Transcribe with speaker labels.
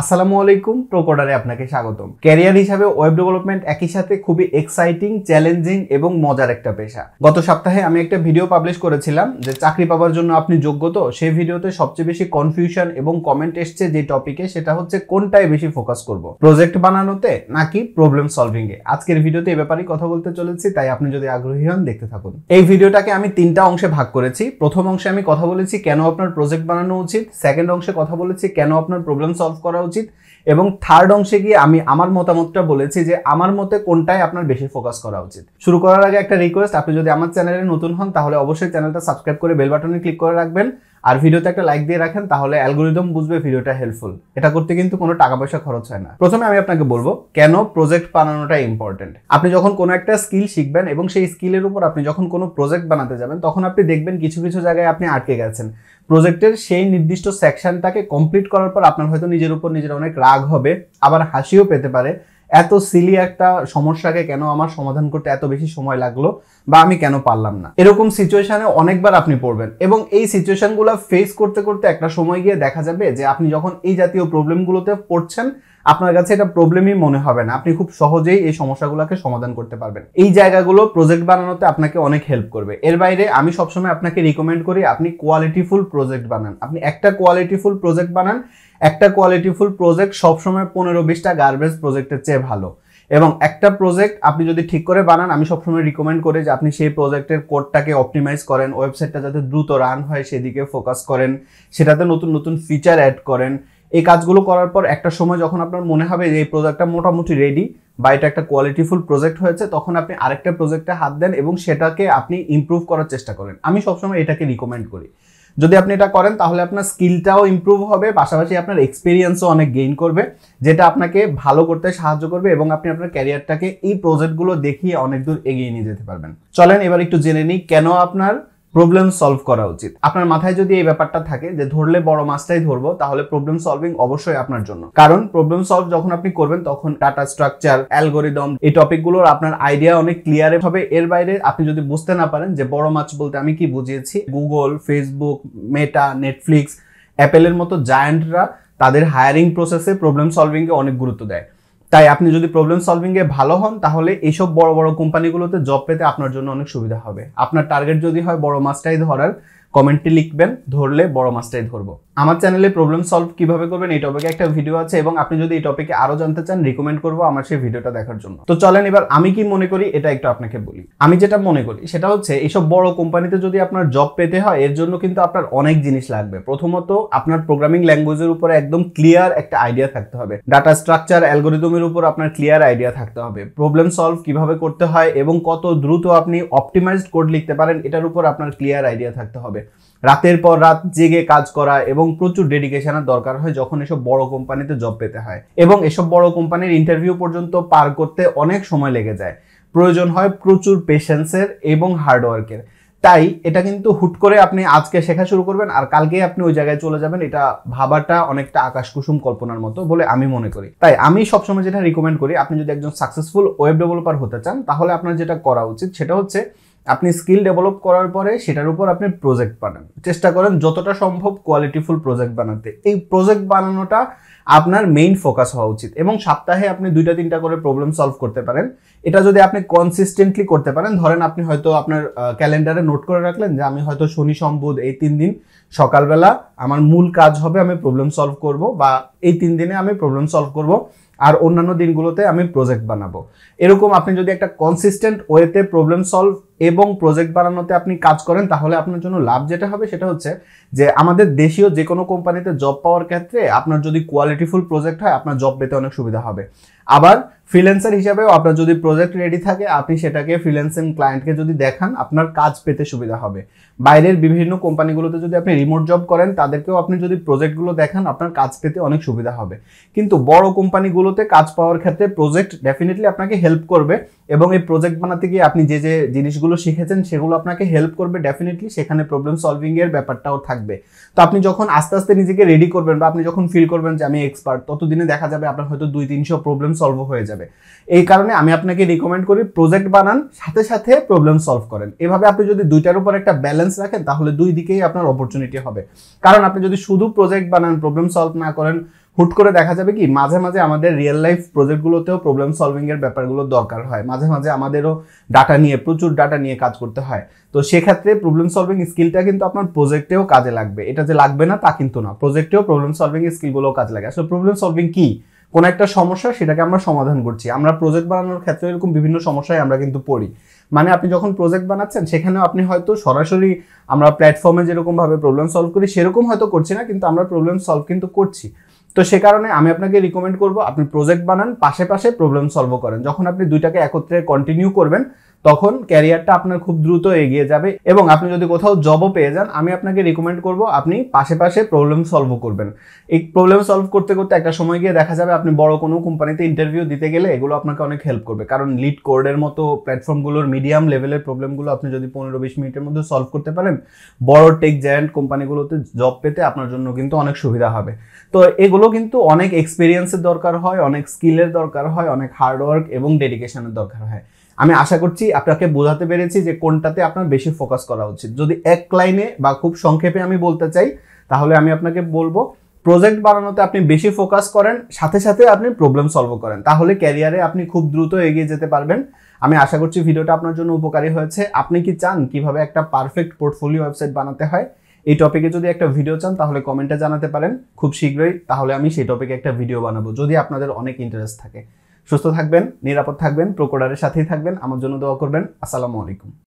Speaker 1: আসসালামু আলাইকুম প্রোকোডারে আপনাকে স্বাগতম। ক্যারিয়ার হিসাবে ওয়েব ডেভেলপমেন্ট একই সাথে খুবই এক্সাইটিং চ্যালেঞ্জিং এবং মজার একটা পেশা। গত সপ্তাহে আমি একটা ভিডিও পাবলিশ করেছিলাম যে চাকরি পাওয়ার জন্য আপনি যোগ্য তো? সেই ভিডিওতে সবচেয়ে বেশি কনফিউশন এবং কমেন্ট এসছে যে টপিকে সেটা হচ্ছে কোনটায় বেশি ফোকাস করব? প্রজেক্ট বানানোতে নাকি প্রবলেম সলভিং এ? আজকের ভিডিওতে এ ব্যাপারে কথা বলতে চলেছি, তাই আপনি যদি আগ্রহী হন, দেখতে থাকুন। এই ভিডিওটাকে আমি তিনটা অংশে ভাগ করেছি। প্রথম অংশে আমি কথা বলেছি কেন আপনার প্রজেক্ট বানানো উচিত? সেকেন্ড অংশে কথা বলেছি কেন আপনার প্রবলেম সলভ করা উচিত এবং থার্ড অংশে গিয়ে আমি আমার মতামতটা বলেছি যে আমার মতে কোনটায় আপনার বেশি ফোকাস করা উচিত। শুরু করার আগে একটা রিকোয়েস্ট আপনি যদি আমার চ্যানেলে নতুন হন, তাহলে অবশ্যই চ্যানেলটা সাবস্ক্রাইব করে বেল বাটনে ক্লিক করে রাখবেন। আর ভিডিওতে একটা লাইক দিয়ে রাখেন, তাহলে অ্যালগোরিদম বুঝবে ভিডিওটা হেল্পফুল এটা করতে কিন্তু কোনো টাকা পয়সা খরচ হয় না। প্রথমে আমি আপনাকে বলব, কেন প্রজেক্ট বানানোটা ইম্পর্টেন্ট আপনি যখন কোনো একটা স্কিল শিখবেন এবং সেই স্কিলের উপর আপনি যখন কোনো প্রজেক্ট বানাতে যাবেন, তখন আপনি দেখবেন কিছু কিছু জায়গায় আপনি আটকে গেছেন। প্রজেক্টের সেই নির্দিষ্ট সেকশনটাকে কমপ্লিট করার পর আপনার হয়তো নিজের উপর নিজের অনেক রাগ হবে, আবার হাসিও পেতে পারে। এত সিলি একটা সমস্যাকে কেন আমার সমাধান করতে এত বেশি সময় লাগল বা আমি কেন পারলাম না? এরকম সিচুয়েশনে অনেকবার আপনি পড়বেন এবং এই সিচুয়েশনগুলো ফেস করতে করতে একটা সময় গিয়ে দেখা যাবে যে আপনি যখন এই জাতীয় প্রবলেমগুলোতে পড়ছেন, আপনার কাছে এটা প্রবলেমই মনে হবে না। আপনি খুব সহজেই এই সমস্যাগুলোকে সমাধান করতে পারবেন। এই জায়গাগুলো প্রজেক্ট বানানোতে আপনাকে অনেক হেল্প করবে। এর বাইরে আমি সবসময় আপনাকে রিকমেন্ড করি আপনি কোয়ালিটিফুল প্রজেক্ট বানান। আপনি একটা কোয়ালিটিফুল প্রজেক্ট বানান, একটা কোয়ালিটিফুল প্রজেক্ট সবসময় পনেরো বিশটা গার্বেজ প্রজেক্টের চেয়ে ভালো। এবং একটা প্রজেক্ট আপনি যদি ঠিক করে বানান, আমি সবসময় রিকমেন্ড করি যে আপনি সেই প্রজেক্টের কোডটাকে অপটিমাইজ করেন ওয়েবসাইটটা যাতে দ্রুত রান হয় সেদিকে ফোকাস করেন, সেটাতে নতুন নতুন ফিচার অ্যাড করেন। এই কাজগুলো করার পর একটা সময় যখন আপনার মনে হবে যে এই প্রজেক্টটা মোটামুটি রেডি বা এটা একটা কোয়ালিটিফুল প্রজেক্ট হয়েছে, তখন আপনি আরেকটা প্রজেক্টে হাত দেন এবং সেটাকে আপনি ইমপ্রুভ করার চেষ্টা করেন। আমি সবসময় এটাকে রিকমেন্ড করি। যদি আপনি এটা করেন, তাহলে আপনার স্কিলটাও ইম্প্রুভ হবে, পাশাপাশি আপনার এক্সপিরিয়েন্সও অনেক গেইন করবে, যেটা আপনাকে ভালো করতে সাহায্য করবে এবং আপনি আপনার ক্যারিয়ারটাকে এই প্রজেক্টগুলো দেখিয়ে অনেক দূর এগিয়ে নিয়ে যেতে পারবেন। চলেন এবার একটু জেনে নিই কেন আপনার প্রবলেম সলভ করা উচিত। আপনার মাথায় যদি এই ব্যাপারটা থাকে যে ধরলে বড় মাছটাই ধরবো, তাহলে প্রবলেম সলভিং অবশ্যই আপনার জন্য। কারণ প্রবলেম সলভ যখন আপনি করবেন, তখন ডাটা স্ট্রাকচার অ্যালগোরিদম এই টপিকগুলোর আপনার আইডিয়া অনেক ক্লিয়ার হবে। এর বাইরে আপনি যদি বুঝতে না পারেন যে বড় মাছ বলতে আমি কি বুঝিয়েছি গুগল ফেসবুক মেটা নেটফ্লিক্স অ্যাপেলের মতো জায়ান্টরা তাদের হায়ারিং প্রসেসে প্রবলেম সলভিংকে অনেক গুরুত্ব দেয়। তাই আপনি যদি প্রবলেম সলভিংয়ে ভালো হন, তাহলে এইসব বড় বড় কোম্পানিগুলোতে জব পেতে আপনার জন্য অনেক সুবিধা হবে। আপনার টার্গেট যদি হয় বড় মাছটাই ধরার কমেন্টে লিখবেন, ধরলে বড় মাছটাই ধরবো। আমার চ্যানেলে প্রবলেম সলভ কীভাবে করবেন এই টপিকে একটা ভিডিও আছে এবং আপনি যদি এই টপিকে আরও জানতে চান রিকমেন্ড করব আমার সেই ভিডিওটা দেখার জন্য। তো চলেন এবার আমি কি মনে করি, এটা একটু আপনাকে বলি। আমি যেটা মনে করি, সেটা হচ্ছে এইসব বড় কোম্পানিতে যদি আপনার জব পেতে হয়, এর জন্য কিন্তু আপনার অনেক জিনিস লাগবে। প্রথমত, আপনার প্রোগ্রামিং ল্যাঙ্গুয়েজের উপরে একদম ক্লিয়ার একটা আইডিয়া থাকতে হবে। ডাটা স্ট্রাকচার অ্যালগোরিদমের উপর আপনার ক্লিয়ার আইডিয়া থাকতে হবে। প্রবলেম সলভ কীভাবে করতে হয় এবং কত দ্রুত আপনি অপটিমাইজড কোড লিখতে পারেন, এটার উপর আপনার ক্লিয়ার আইডিয়া থাকতে হবে। রাতের পর রাত জেগে কাজ করা এবং প্রচুর ডেডিকেশনের দরকার হয় যখন এসব বড় কোম্পানিতে জব পেতে হয়। এবং এসব বড় কোম্পানির ইন্টারভিউ পর্যন্ত পার করতে অনেক সময় লেগে যায়। প্রয়োজন হয় প্রচুর পেশেন্সের এবং হার্ডওয়ার্কের তাই এটা কিন্তু হুট করে আপনি আজকে শেখা শুরু করবেন আর কালকে আপনি ওই জায়গায় চলে যাবেন। এটা ভাবাটা অনেকটা আকাশ কুসুম কল্পনার মতো বলে আমি মনে করি। তাই আমি সবসময় যেটা রিকমেন্ড করি, আপনি যদি একজন সাকসেসফুল ওয়েব ডেভেলপার হতে চান, তাহলে আপনার যেটা করা উচিত সেটা হচ্ছে আপনি স্কিল ডেভেলপ করার পরে সেটার উপর আপনি প্রজেক্ট বানান। চেষ্টা করেন যতটা সম্ভব কোয়ালিটিফুল প্রজেক্ট বানাতে। এই প্রজেক্ট বানানোটা আপনার মেইন ফোকাস হওয়া উচিত এবং সপ্তাহে আপনি দুইটা, তিনটা করে প্রবলেম সলভ করতে পারেন। এটা যদি আপনি কনসিস্টেন্টলি করতে পারেন, ধরেন আপনি হয়তো আপনার ক্যালেন্ডারে নোট করে রাখলেন যে আমি হয়তো শনি সম্বুধ এই তিন দিন সকালবেলা আমার মূল কাজ হবে আমি প্রবলেম সলভ করব বা এই তিন দিনে আমি প্রবলেম সলভ করব আর অন্যান্য দিনগুলোতে আমি প্রজেক্ট বানাবো। এরকম আপনি যদি একটা কনসিস্টেন্ট ওয়েতে প্রবলেম সলভ এবং প্রজেক্ট বানানোতে আপনি কাজ করেন, তাহলে আপনার জন্য লাভ যেটা হবে সেটা হচ্ছে যে আমাদের দেশীয় যে কোনো কোম্পানিতে জব পাওয়ার ক্ষেত্রে আপনার যদি কোয়ালিটিফুল প্রজেক্ট হয়, আপনার জব পেতে অনেক সুবিধা হবে। আবার ফ্রিল্যান্সার হিসাবেও আপনার যদি প্রজেক্ট রেডি থাকে, আপনি সেটাকে ফ্রিল্যান্সিং ক্লায়েন্টকে যদি দেখান, আপনার কাজ পেতে সুবিধা হবে। বাইরের বিভিন্ন কোম্পানিগুলোতে যদি আপনি রিমোট জব করেন, তাদেরকেও আপনি যদি প্রজেক্টগুলো দেখান, আপনার কাজ পেতে অনেক সুবিধা হবে। কিন্তু বড় কোম্পানিগুলোতে কাজ পাওয়ার ক্ষেত্রে প্রজেক্ট ডেফিনেটলি আপনাকে হেল্প করবে এবং এই প্রজেক্ট বানাতে গিয়ে আপনি যে যে জিনিসগুলো শিখেছেন, সেগুলো আপনাকে হেল্প করবে ডেফিনেটলি সেখানে প্রবলেম সলভিংয়ের ব্যাপারটাও থাকবে। তো আপনি যখন আস্তে আস্তে নিজেকে রেডি করবেন বা আপনি যখন ফিল করবেন যে আমি এক্সপার্ট ততদিনে দেখা যাবে আপনার হয়তো দুই, তিনশো প্রবলেম সলভ হয়ে যাবে। এই কারণে আমি আপনাকে রিকমেন্ড করি প্রজেক্ট বানান, সাথে সাথে প্রবলেম সলভ করেন। এভাবে আপনি যদি দুইটার উপর একটা ব্যালেন্স রাখেন, তাহলে দুই দিকেই আপনার অপরচুনিটি হবে। কারণ আপনি যদি শুধু প্রজেক্ট বানান প্রবলেম সলভ না করেন, হুট করে দেখা যাবে কি, মাঝে মাঝে আমাদের রিয়েল লাইফ প্রজেক্টগুলোতেও প্রবলেম সলভিং এর ব্যাপারগুলো দরকার হয়। মাঝে মাঝে আমাদেরও ডাটা নিয়ে, প্রচুর ডাটা নিয়ে কাজ করতে হয়। তো সেক্ষেত্রে প্রবলেম সলভিং স্কিলটা কিন্তু আপনার প্রজেক্টেও কাজে লাগবে। এটা যে লাগবে না, তা কিন্তু না। প্রজেক্টেও প্রবলেম সলভিং স্কিলগুলোও কাজে লাগে। আসলে প্রবলেম সলভিং কি? কোন একটা সমস্যা সেটাকে আমরা সমাধান করছি। আমরা প্রজেক্ট বানানোর ক্ষেত্রে এরকম বিভিন্ন সমস্যায় আমরা কিন্তু পড়ি। মানে আপনি যখন প্রজেক্ট বানাচ্ছেন, সেখানেও আপনি হয়তো সরাসরি আমরা প্ল্যাটফর্মে যেরকমভাবে প্রবলেম সলভ করি, সেরকম হয়তো করছি না, কিন্তু আমরা প্রবলেম সলভ কিন্তু করছি। তো সে কারণে আমি আপনাকে রিকমেন্ড করব, আপনি প্রজেক্ট বানান, পাশে পাশে প্রবলেম সলভ করেন। যখন আপনি দুইটাকে একত্রে কন্টিনিউ করবেন তখন ক্যারিয়ারটা আপনার খুব দ্রুত এগিয়ে যাবে এবং আপনি যদি কোথাও জবও পেয়ে যান, আমি আপনাকে রিকমেন্ড করব আপনি পাশে পাশে প্রবলেম সলভ করবেন। এই প্রবলেম সলভ করতে করতে একটা সময় গিয়ে দেখা যাবে আপনি বড় কোনো কোম্পানিতে ইন্টারভিউ দিতে গেলে এগুলো আপনাকে অনেক হেল্প করবে। কারণ লিড কোর্ডের মতো প্ল্যাটফর্মগুলোর মিডিয়াম লেভেলের প্রবলেমগুলো আপনি যদি পনেরো বিশ মিনিটের মধ্যে সলভ করতে পারেন, বড় টেক জায়ান্ট কোম্পানিগুলোতে জব পেতে আপনার জন্য কিন্তু অনেক সুবিধা হবে। তো এগুলো কিন্তু অনেক এক্সপিরিয়েন্সের দরকার হয়, অনেক স্কিলের দরকার হয়, অনেক হার্ডওয়ার্ক এবং ডেডিকেশনের দরকার হয়। আমি আশা করছি আপনাকে বোঝাতে পেরেছি যে কোনটাতে আপনার বেশি ফোকাস করা উচিত। যদি এক লাইনে বা খুব সংক্ষেপে আমি বলতে চাই, তাহলে আমি আপনাকে বলব প্রজেক্ট বানানোতে আপনি বেশি ফোকাস করেন, সাথে সাথে আপনি প্রবলেম সলভ করেন। তাহলে ক্যারিয়ারে আপনি খুব দ্রুত এগিয়ে যেতে পারবেন। আমি আশা করছি ভিডিওটা আপনার জন্য উপকারী হয়েছে। আপনি কি চান কীভাবে একটা পারফেক্ট পোর্টফোলিও ওয়েবসাইট বানাতে হয়? এই টপিকে যদি একটা ভিডিও চান, তাহলে কমেন্টে জানাতে পারেন। খুব শীঘ্রই তাহলে আমি সেই টপিকে একটা ভিডিও বানাবো, যদি আপনাদের অনেক ইন্টারেস্ট থাকে। সুস্থ থাকবেন নিরাপদ থাকবেন প্রকোডারের সাথেই থাকবেন। আমার জন্য দোয়া করবেন। আসসালামু আলাইকুম।